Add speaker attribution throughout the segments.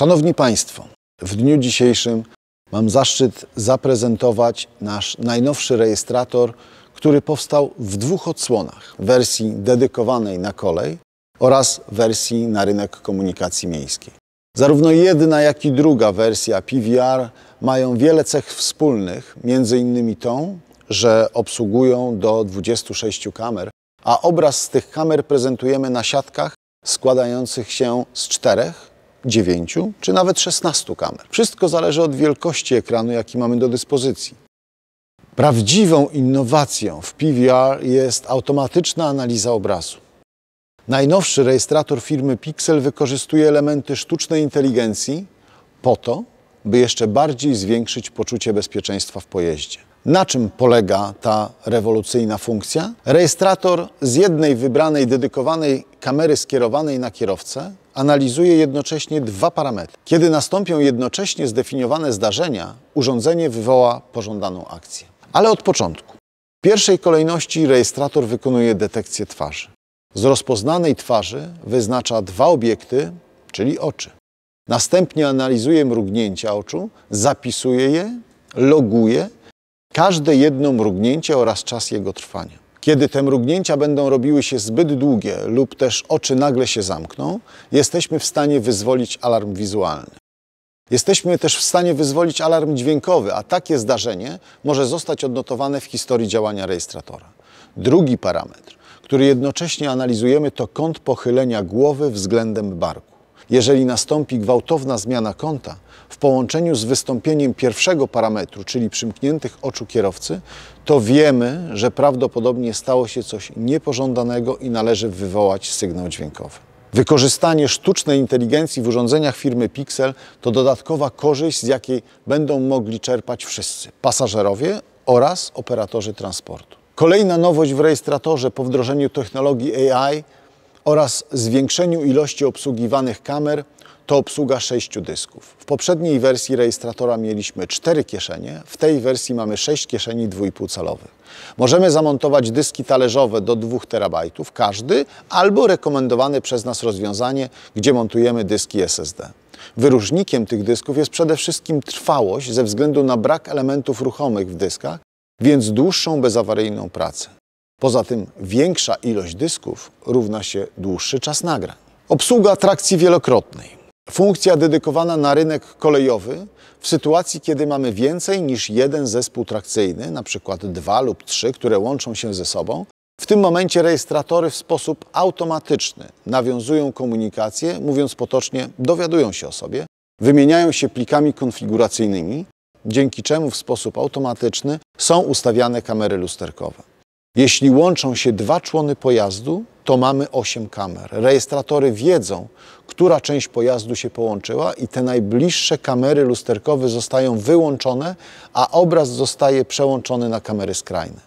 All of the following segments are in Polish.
Speaker 1: Szanowni Państwo, w dniu dzisiejszym mam zaszczyt zaprezentować nasz najnowszy rejestrator, który powstał w dwóch odsłonach: wersji dedykowanej na kolej oraz wersji na rynek komunikacji miejskiej. Zarówno jedna, jak i druga wersja PVR mają wiele cech wspólnych, między innymi tą, że obsługują do 26 kamer, a obraz z tych kamer prezentujemy na siatkach składających się z czterech, dziewięciu czy nawet 16 kamer. Wszystko zależy od wielkości ekranu, jaki mamy do dyspozycji. Prawdziwą innowacją w PVR jest automatyczna analiza obrazu. Najnowszy rejestrator firmy Pixel wykorzystuje elementy sztucznej inteligencji po to, by jeszcze bardziej zwiększyć poczucie bezpieczeństwa w pojeździe. Na czym polega ta rewolucyjna funkcja? Rejestrator z jednej wybranej, dedykowanej kamery skierowanej na kierowcę analizuje jednocześnie dwa parametry. Kiedy nastąpią jednocześnie zdefiniowane zdarzenia, urządzenie wywoła pożądaną akcję. Ale od początku. W pierwszej kolejności rejestrator wykonuje detekcję twarzy. Z rozpoznanej twarzy wyznacza dwa obiekty, czyli oczy. Następnie analizuje mrugnięcia oczu, zapisuje je, loguje każde jedno mrugnięcie oraz czas jego trwania. Kiedy te mrugnięcia będą robiły się zbyt długie lub też oczy nagle się zamkną, jesteśmy w stanie wyzwolić alarm wizualny. Jesteśmy też w stanie wyzwolić alarm dźwiękowy, a takie zdarzenie może zostać odnotowane w historii działania rejestratora. Drugi parametr, który jednocześnie analizujemy, to kąt pochylenia głowy względem barku. Jeżeli nastąpi gwałtowna zmiana kąta, w połączeniu z wystąpieniem pierwszego parametru, czyli przymkniętych oczu kierowcy, to wiemy, że prawdopodobnie stało się coś niepożądanego i należy wywołać sygnał dźwiękowy. Wykorzystanie sztucznej inteligencji w urządzeniach firmy Pixel to dodatkowa korzyść, z jakiej będą mogli czerpać wszyscy pasażerowie oraz operatorzy transportu. Kolejna nowość w rejestratorze po wdrożeniu technologii AI oraz zwiększeniu ilości obsługiwanych kamer to obsługa sześciu dysków. W poprzedniej wersji rejestratora mieliśmy cztery kieszenie, w tej wersji mamy sześć kieszeni 2,5 calowych. Możemy zamontować dyski talerzowe do 2 terabajtów każdy albo rekomendowane przez nas rozwiązanie, gdzie montujemy dyski SSD. Wyróżnikiem tych dysków jest przede wszystkim trwałość ze względu na brak elementów ruchomych w dyskach, więc dłuższą bezawaryjną pracę. Poza tym większa ilość dysków równa się dłuższy czas nagrań. Obsługa trakcji wielokrotnej. Funkcja dedykowana na rynek kolejowy w sytuacji, kiedy mamy więcej niż jeden zespół trakcyjny, np. dwa lub trzy, które łączą się ze sobą. W tym momencie rejestratory w sposób automatyczny nawiązują komunikację, mówiąc potocznie, dowiadują się o sobie, wymieniają się plikami konfiguracyjnymi, dzięki czemu w sposób automatyczny są ustawiane kamery lusterkowe. Jeśli łączą się dwa człony pojazdu, to mamy 8 kamer. Rejestratory wiedzą, która część pojazdu się połączyła i te najbliższe kamery lusterkowe zostają wyłączone, a obraz zostaje przełączony na kamery skrajne.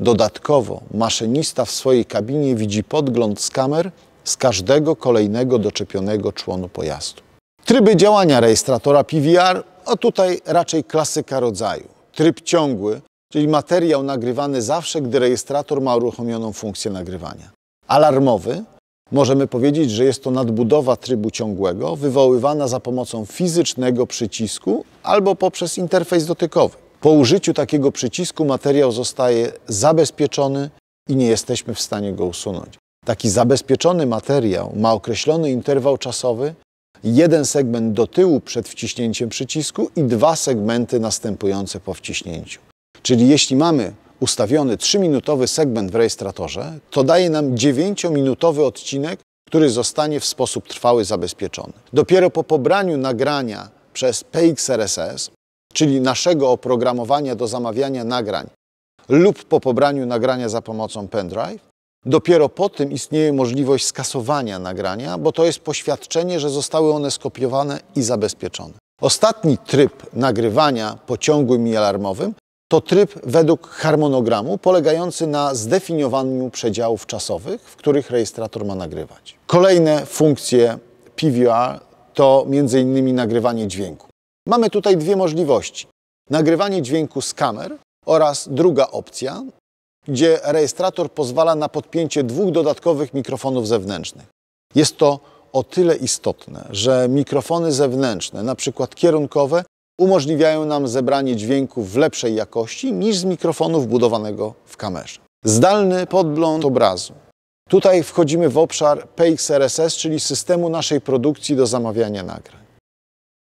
Speaker 1: Dodatkowo maszynista w swojej kabinie widzi podgląd z kamer z każdego kolejnego doczepionego członu pojazdu. Tryby działania rejestratora PVR, a tutaj raczej klasyka rodzaju. Tryb ciągły, czyli materiał nagrywany zawsze, gdy rejestrator ma uruchomioną funkcję nagrywania. Alarmowy, możemy powiedzieć, że jest to nadbudowa trybu ciągłego, wywoływana za pomocą fizycznego przycisku albo poprzez interfejs dotykowy. Po użyciu takiego przycisku materiał zostaje zabezpieczony i nie jesteśmy w stanie go usunąć. Taki zabezpieczony materiał ma określony interwał czasowy, jeden segment do tyłu przed wciśnięciem przycisku i dwa segmenty następujące po wciśnięciu. Czyli jeśli mamy ustawiony 3-minutowy segment w rejestratorze, to daje nam 9-minutowy odcinek, który zostanie w sposób trwały zabezpieczony. Dopiero po pobraniu nagrania przez PXRSS, czyli naszego oprogramowania do zamawiania nagrań, lub po pobraniu nagrania za pomocą pendrive, dopiero po tym istnieje możliwość skasowania nagrania, bo to jest poświadczenie, że zostały one skopiowane i zabezpieczone. Ostatni tryb nagrywania pociągłym i alarmowym to tryb według harmonogramu polegający na zdefiniowaniu przedziałów czasowych, w których rejestrator ma nagrywać. Kolejne funkcje PVR to m.in. nagrywanie dźwięku. Mamy tutaj dwie możliwości. Nagrywanie dźwięku z kamer oraz druga opcja, gdzie rejestrator pozwala na podpięcie dwóch dodatkowych mikrofonów zewnętrznych. Jest to o tyle istotne, że mikrofony zewnętrzne, na przykład kierunkowe, umożliwiają nam zebranie dźwięku w lepszej jakości niż z mikrofonu wbudowanego w kamerze. Zdalny podgląd obrazu. Tutaj wchodzimy w obszar PXRSS, czyli systemu naszej produkcji do zamawiania nagrań.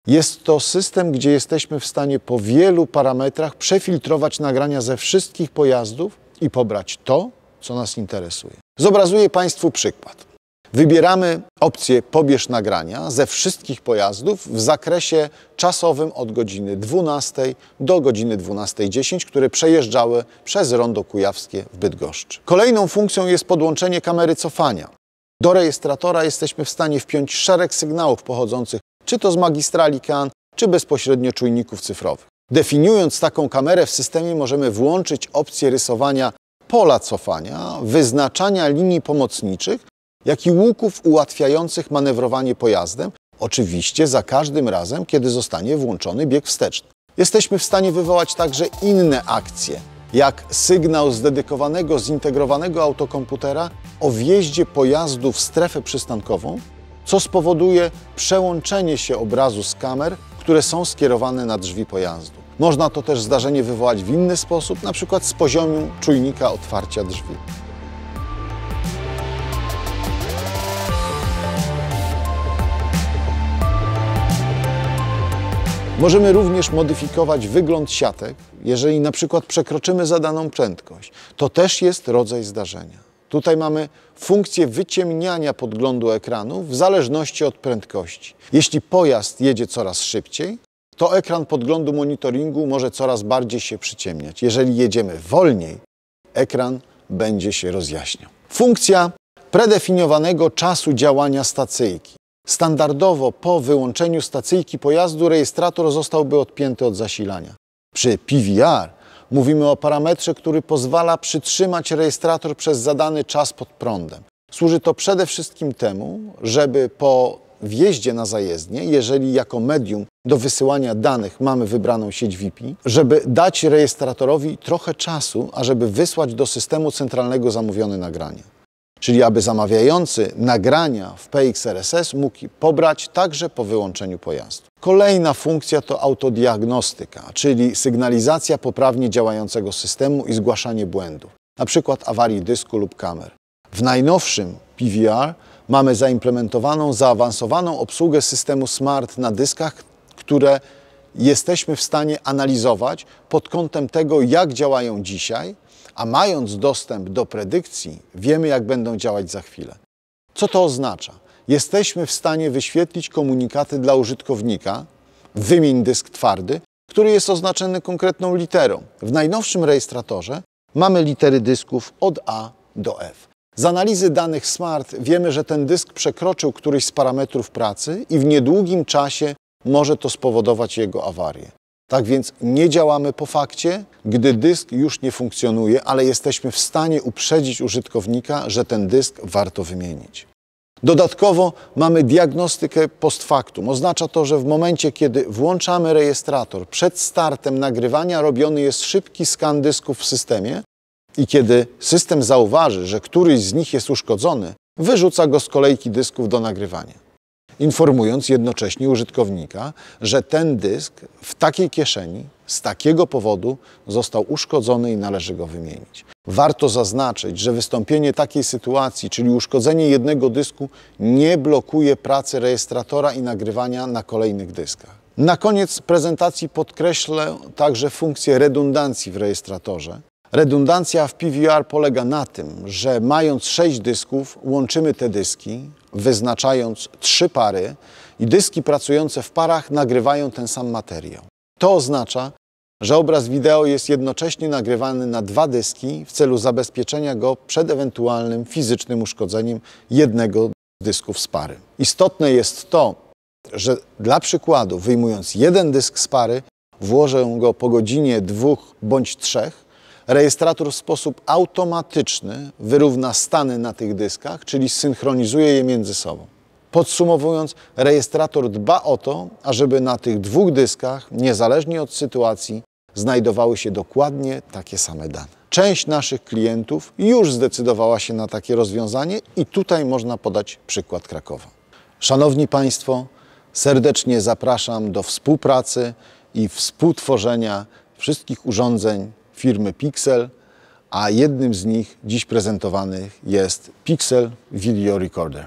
Speaker 1: Jest to system, gdzie jesteśmy w stanie po wielu parametrach przefiltrować nagrania ze wszystkich pojazdów i pobrać to, co nas interesuje. Zobrazuję Państwu przykład. Wybieramy opcję pobierz nagrania ze wszystkich pojazdów w zakresie czasowym od godziny 12 do godziny 12.10, które przejeżdżały przez Rondo Kujawskie w Bydgoszczy. Kolejną funkcją jest podłączenie kamery cofania. Do rejestratora jesteśmy w stanie wpiąć szereg sygnałów pochodzących czy to z magistrali CAN, czy bezpośrednio czujników cyfrowych. Definiując taką kamerę w systemie możemy włączyć opcję rysowania pola cofania, wyznaczania linii pomocniczych, jak i łuków ułatwiających manewrowanie pojazdem, oczywiście za każdym razem, kiedy zostanie włączony bieg wsteczny. Jesteśmy w stanie wywołać także inne akcje, jak sygnał z dedykowanego, zintegrowanego autokomputera o wjeździe pojazdu w strefę przystankową, co spowoduje przełączenie się obrazu z kamer, które są skierowane na drzwi pojazdu. Można to też zdarzenie wywołać w inny sposób, przykład z poziomu czujnika otwarcia drzwi. Możemy również modyfikować wygląd siatek, jeżeli na przykład przekroczymy zadaną prędkość. To też jest rodzaj zdarzenia. Tutaj mamy funkcję wyciemniania podglądu ekranu w zależności od prędkości. Jeśli pojazd jedzie coraz szybciej, to ekran podglądu monitoringu może coraz bardziej się przyciemniać. Jeżeli jedziemy wolniej, ekran będzie się rozjaśniał. Funkcja predefiniowanego czasu działania stacyjki. Standardowo po wyłączeniu stacyjki pojazdu rejestrator zostałby odpięty od zasilania. Przy PVR mówimy o parametrze, który pozwala przytrzymać rejestrator przez zadany czas pod prądem. Służy to przede wszystkim temu, żeby po wjeździe na zajezdnię, jeżeli jako medium do wysyłania danych mamy wybraną sieć VIP, żeby dać rejestratorowi trochę czasu, ażeby wysłać do systemu centralnego zamówione nagranie. Czyli aby zamawiający nagrania w PXRSS mógł pobrać także po wyłączeniu pojazdu. Kolejna funkcja to autodiagnostyka, czyli sygnalizacja poprawnie działającego systemu i zgłaszanie błędów, np. awarii dysku lub kamer. W najnowszym PVR mamy zaimplementowaną, zaawansowaną obsługę systemu SMART na dyskach, które jesteśmy w stanie analizować pod kątem tego, jak działają dzisiaj, a mając dostęp do predykcji, wiemy, jak będą działać za chwilę. Co to oznacza? Jesteśmy w stanie wyświetlić komunikaty dla użytkownika, wymień dysk twardy, który jest oznaczony konkretną literą. W najnowszym rejestratorze mamy litery dysków od A do F. Z analizy danych SMART wiemy, że ten dysk przekroczył któryś z parametrów pracy i w niedługim czasie może to spowodować jego awarię. Tak więc nie działamy po fakcie, gdy dysk już nie funkcjonuje, ale jesteśmy w stanie uprzedzić użytkownika, że ten dysk warto wymienić. Dodatkowo mamy diagnostykę post factum. Oznacza to, że w momencie, kiedy włączamy rejestrator, przed startem nagrywania robiony jest szybki skan dysków w systemie i kiedy system zauważy, że któryś z nich jest uszkodzony, wyrzuca go z kolejki dysków do nagrywania informując jednocześnie użytkownika, że ten dysk w takiej kieszeni z takiego powodu został uszkodzony i należy go wymienić. Warto zaznaczyć, że wystąpienie takiej sytuacji, czyli uszkodzenie jednego dysku, nie blokuje pracy rejestratora i nagrywania na kolejnych dyskach. Na koniec prezentacji podkreślę także funkcję redundancji w rejestratorze. Redundancja w PVR polega na tym, że mając sześć dysków, łączymy te dyski, wyznaczając trzy pary i dyski pracujące w parach nagrywają ten sam materiał. To oznacza, że obraz wideo jest jednocześnie nagrywany na dwa dyski w celu zabezpieczenia go przed ewentualnym fizycznym uszkodzeniem jednego z dysków z pary. Istotne jest to, że dla przykładu, wyjmując jeden dysk z pary, włożę go po godzinie dwóch bądź trzech, Rejestrator w sposób automatyczny wyrówna stany na tych dyskach, czyli synchronizuje je między sobą. Podsumowując, rejestrator dba o to, ażeby na tych dwóch dyskach, niezależnie od sytuacji, znajdowały się dokładnie takie same dane. Część naszych klientów już zdecydowała się na takie rozwiązanie i tutaj można podać przykład Krakowa. Szanowni Państwo, serdecznie zapraszam do współpracy i współtworzenia wszystkich urządzeń firmy Pixel, a jednym z nich dziś prezentowanych jest Pixel Video Recorder.